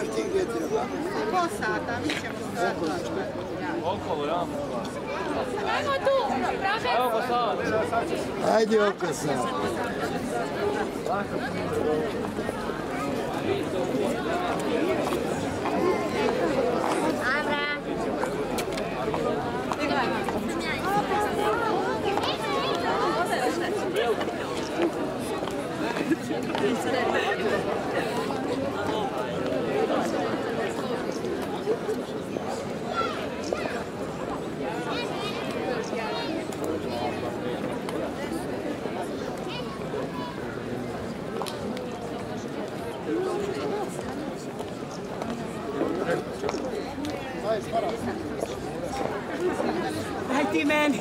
ti gdje treba. Po sata, mi ćemo sati. Okolo, ja. Ajmo tu, Evo pa sad. Ajde oko sad. Daj ti meni.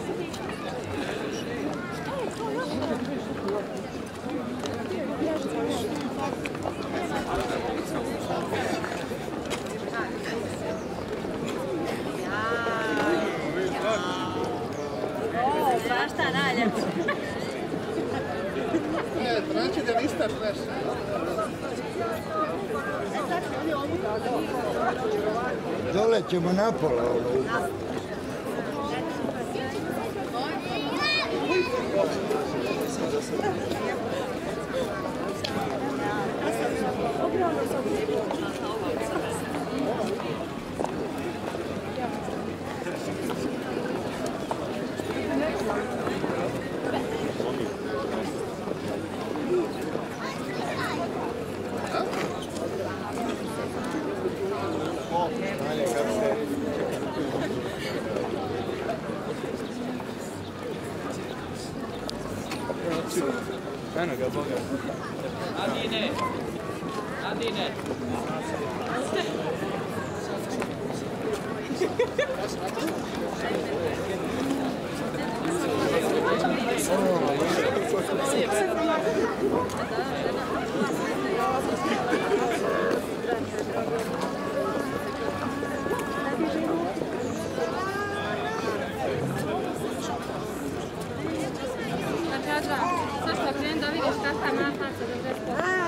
Svašta najljepše. E, znači da ništa znaš. Dole ćemo napola ovo. Bueno, que poco. Adine. Adine. Oh, 干啥呢？这个这个。